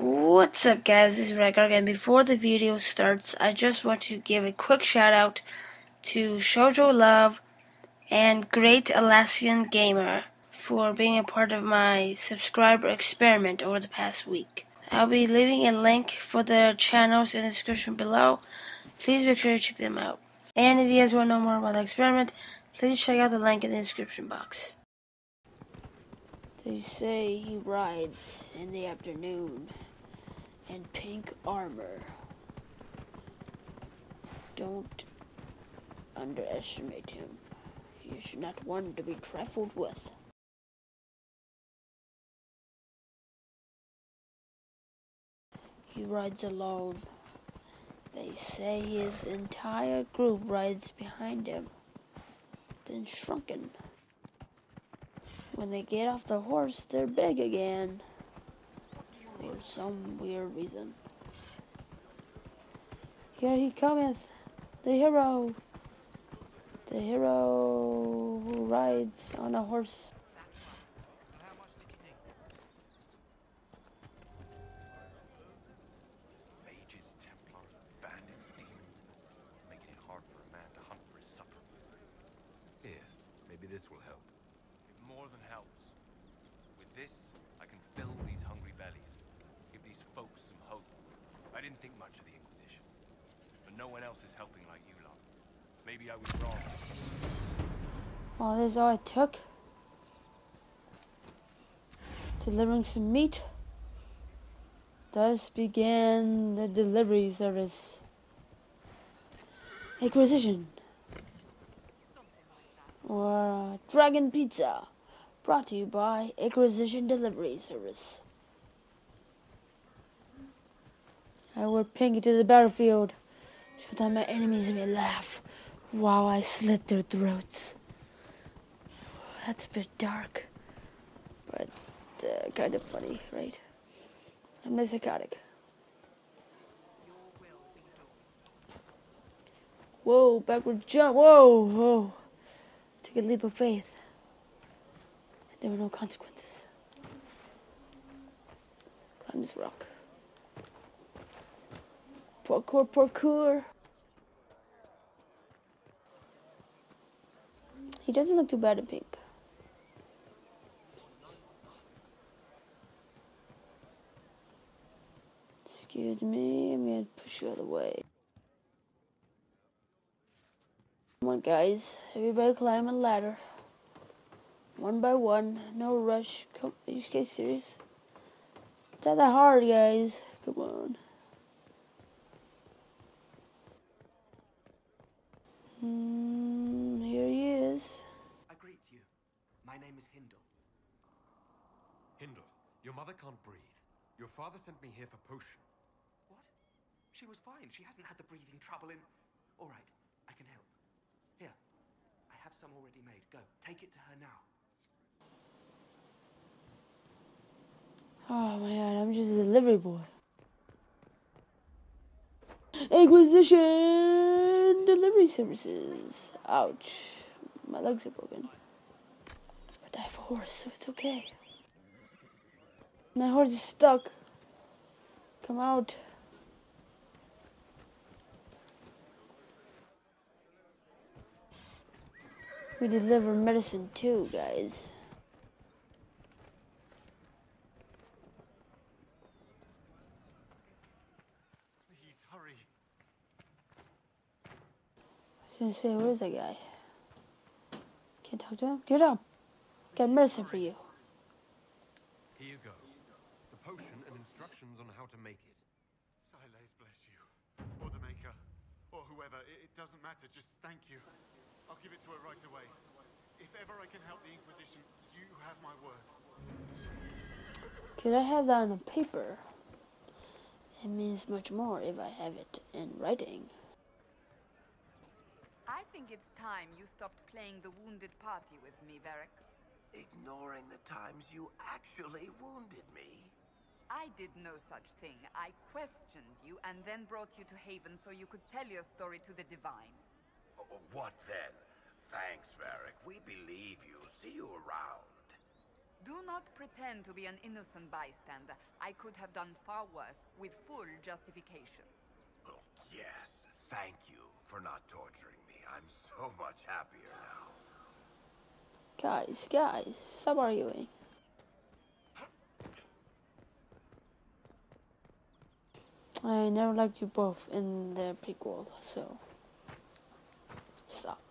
What's up guys, this is Rygar and before the video starts, I just want to give a quick shout out to Shojolove and Great Alaskan Gamer for being a part of my subscriber experiment over the past week. I'll be leaving a link for their channels in the description below. Please make sure to check them out. And if you guys want to know more about the experiment, please check out the link in the description box. They say he rides in the afternoon in pink armor. Don't underestimate him. He is not one to be trifled with. He rides alone. They say his entire group rides behind him. Then shrunken. When they get off the horse, they're big again. For some weird reason. Here he cometh, the hero. The hero who rides on a horse. Mages, Templars, bandits, demons, making it hard for a man to hunt for his supper. Here, maybe this will help. It more than helps. With this, I can fill these hungry bellies, give these folks some hope. I didn't think much of the Inquisition, but no one else is helping like you. Maybe I was wrong. Well, this is all it took. Delivering some meat. Thus began the delivery service. Acquisition. Or uh, Dragon Pizza. Brought to you by Acquisition Delivery Service. I will ping pink to the battlefield so that my enemies may laugh while I slit their throats. That's a bit dark, but uh, kind of funny, right? I'm a psychotic. Whoa, backward jump. Whoa, whoa. Take a leap of faith. There were no consequences. Climb this rock. Parkour, parkour. He doesn't look too bad in pink. Excuse me, I'm gonna push you out of the way. Come on, guys. Everybody climb a ladder. One by one. No rush. Come, are you guys serious? It's not that hard, guys. Come on. Hmm, here he is. I greet you. My name is Hindle. Hindle, your mother can't breathe. Your father sent me here for potion. What? She was fine. She hasn't had the breathing trouble in. All right, I can help. Here, I have some already made. Go, take it to her now. Oh my god, I'm just a delivery boy. Acquisition delivery services. Ouch. My legs are broken. But I have a horse, so it's okay. My horse is stuck. Come out. We deliver medicine too, guys. Please hurry. I was gonna say, where's that guy? Can't talk to him? Get up! Got medicine for you. Here you go. The potion and instructions on how to make it. Silas bless you. Or the Maker. Or whoever. It, it doesn't matter. Just thank you. I'll give it to her right away. If ever I can help the Inquisition, you have my word. Could I have that on a paper? It means much more if I have it in writing. I think it's time you stopped playing the wounded party with me, Varric. Ignoring the times you actually wounded me. I did no such thing. I questioned you and then brought you to Haven so you could tell your story to the Divine. Oh, oh, What then? Thanks, Varric. We believe you. See you around. Do not pretend to be an innocent bystander. I could have done far worse, with full justification. Oh, yes. Thank you for not torturing me. I'm so much happier now. Guys, guys, stop arguing. I never liked you both in the prequel, so stop.